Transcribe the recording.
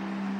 Mm-hmm.